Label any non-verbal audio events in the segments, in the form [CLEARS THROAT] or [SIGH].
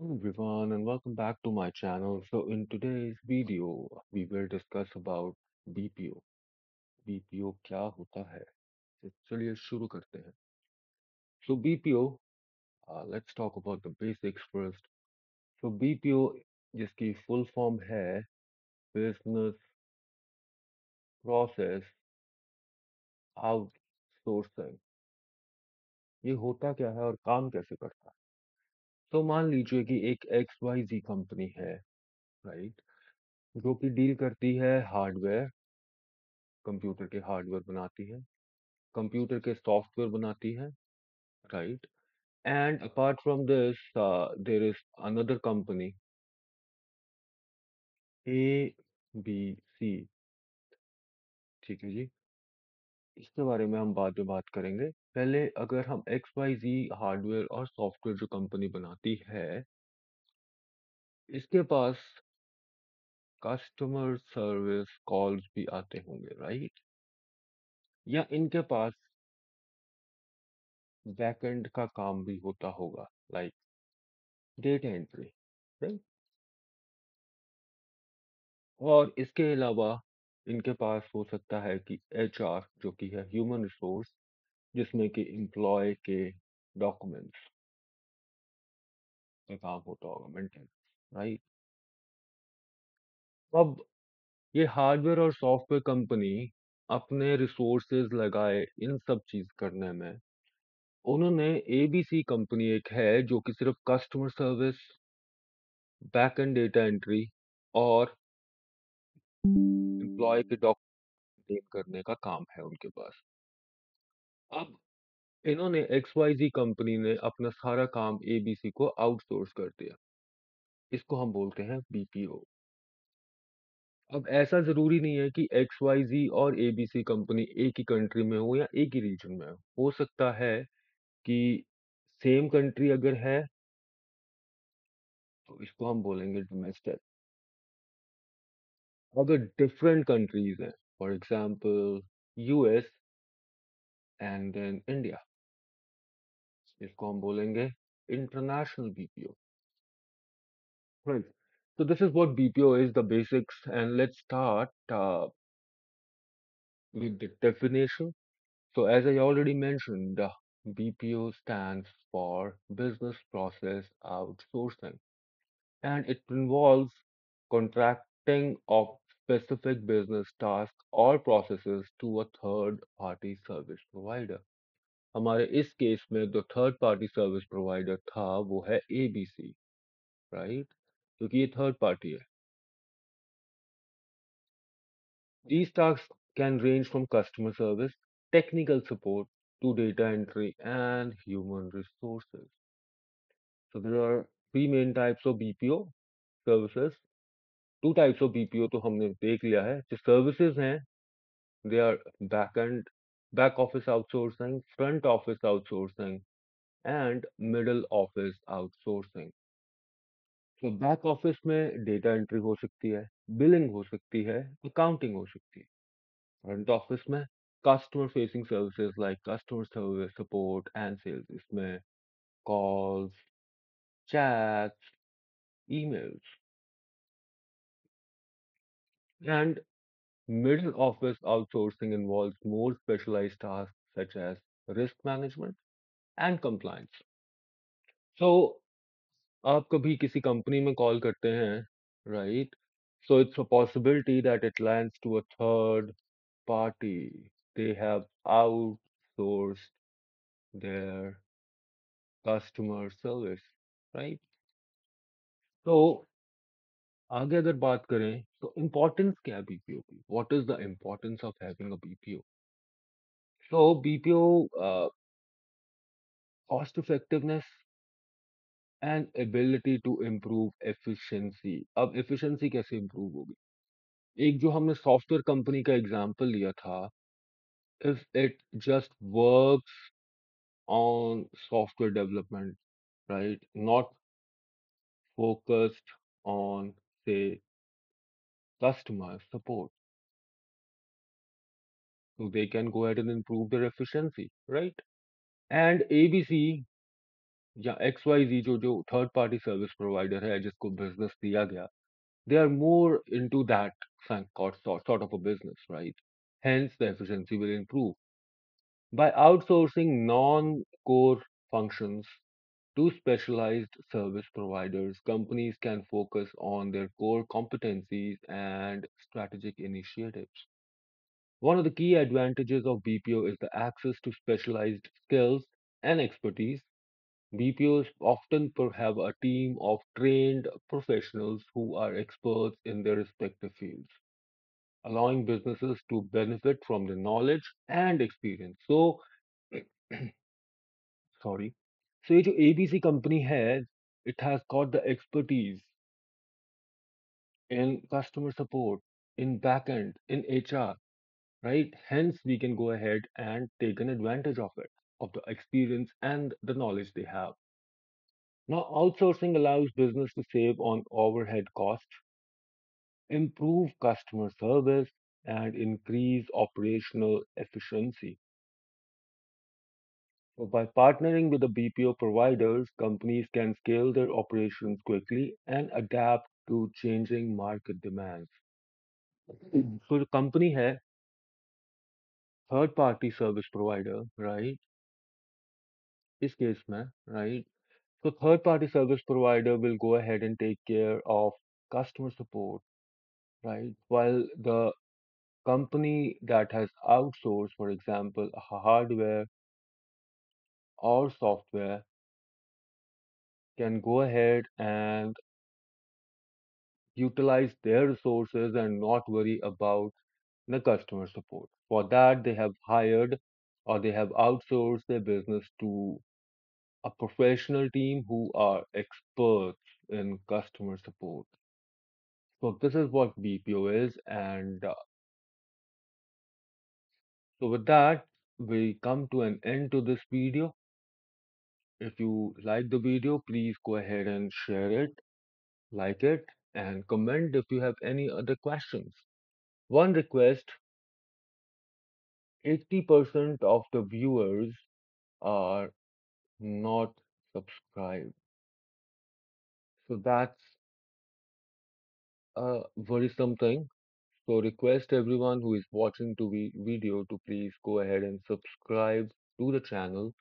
Hello everyone and welcome back to my channel. So in today's video we will discuss about BPO. BPO क्या होता है? तो चलिए शुरू करते हैं. So BPO, uh, let's talk about the basics first. So BPO जिसकी full form है Business Process Outsourcing. ये होता क्या है और काम कैसे करता है? तो मान लीजिए कि एक XYZ कंपनी है, राइट? जो कि डील करती है हार्डवेयर कंप्यूटर के हार्डवेयर बनाती है कंप्यूटर के सॉफ्टवेयर बनाती है right and apart from this is another company A, B, C. ठीक है जी इसके बारे में हम बाद में बात करेंगे पहले अगर हम XYZ हार्डवेयर और सॉफ्टवेयर जो कंपनी बनाती है इसके पास कस्टमर सर्विस कॉल्स भी आते होंगे, राइट? या इनके पास बैकएंड का काम भी होता होगा, लाइक डेटा एंट्री, राइट? और इसके अलावा इनके पास हो सकता है कि एचआर जो कि है ह्यूमन रिसोर्स जिसमें कि एम्प्लॉय के डॉक्यूमेंट्स का काम होता होगा मेंटेनेंस राइट अब ये हार्डवेयर और सॉफ्टवेयर कंपनी अपने रिसोर्सेज लगाए इन सब चीज़ करने में, उन्होंने एबीसी कंपनी एक है जो कि सिर्फ़ customer service back end data entry और एम्प्लॉय के डॉक्यूमेंट करने का काम है उनके पास। अब इन्होंने एक्स वाई जी कंपनी ने अपना सारा काम एबीसी को आउटसोर्स कर दिया। इसको हम बोलते हैं बीपीओ अब ऐसा ज़रूरी नहीं है कि एक्स वाई जी और एबीसी कंपनी एक ही कंट्री में हो या एक ही रीजन में हो। हो सकता है कि सेम कंट्री अगर है तो इसको हम बोलेंगे डोमेस्टिक। अगर डिफरेंट कंट्रीज़ हैं, for example US and then India इसको हम बोलेंगे international BPO Right. So this is what BPO is, the basics, and let's start uh, with the definition. So as I already mentioned, the BPO stands for Business Process Outsourcing, and it involves contracting of specific business tasks or processes to a third-party service provider. हमारे इस case में जो third party service provider था वो है ABC right क्योंकि ये third party है These tasks can range from customer service, technical support, to data entry and human resources. So there are three main types of BPO services. Two types of BPO तो हमने देख लिया है, जो services हैं they are back end back office outsourcing front office outsourcing and middle office outsourcing तो back office में data entry हो सकती है बिलिंग हो सकती है अकाउंटिंग हो सकती है। फ्रंट ऑफ़िस में customer facing services like customer service support and sales इसमें calls chats emails and middle office outsourcing involves more specialized tasks such as risk management and compliance. So आप कभी किसी कंपनी में call करते हैं right? So it's a possibility that it lands to a third party. They have outsourced their customer service, right? तो आगे अगर बात करें तो इम्पोर्टेंस क्या है बीपीओ की? What is the importance of having a BPO so BPO cost effectiveness and ability to improve efficiency अब एफिशिएंसी कैसे इम्प्रूव होगी? एक जो हमने सॉफ्टवेयर कंपनी का एग्जांपल लिया था if it just works on software development right not focused on say customer support so they can go ahead and improve their efficiency right and abc या XYZ जो जो थर्ड पार्टी सर्विस प्रोवाइडर है जिसको business दिया गया they are more into that sort, sort, sort of a business, right? Hence, the efficiency will improve. By outsourcing non core functions to specialized service providers, companies can focus on their core competencies and strategic initiatives. One of the key advantages of BPO is the access to specialized skills and expertise. BPOs often have a team of trained professionals who are experts in their respective fields allowing businesses to benefit from the knowledge and experience. So, [CLEARS THROAT] sorry. So ये ABC company has, it has got the expertise in customer support, in backend, in HR, right? Hence, we can go ahead and take an advantage of it, of the experience and the knowledge they have. Now, outsourcing allows business to save on overhead costs, improve customer service, and increase operational efficiency. So by partnering with the BPO providers, companies can scale their operations quickly and adapt to changing market demands. So the company है third party service provider, right? इस case में, right? So third party service provider will go ahead and take care of customer support, right? While the company that has outsourced, for example, hardware or software can go ahead and utilize their resources and not worry about the customer support. For that, they have hired or they have outsourced their business to a professional team who are experts in customer support. So, this is what BPO is. And uh, so, with that, we come to an end to this video. If you like the video, please go ahead and share it, like it, and comment if you have any other questions. One request 80% of the viewers are not subscribed. So that's a worrisome thing. So request everyone who is watching to the video to please go ahead and subscribe to the channel.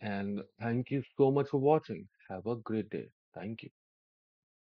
And thank you so much for watching. Have a great day. Thank you.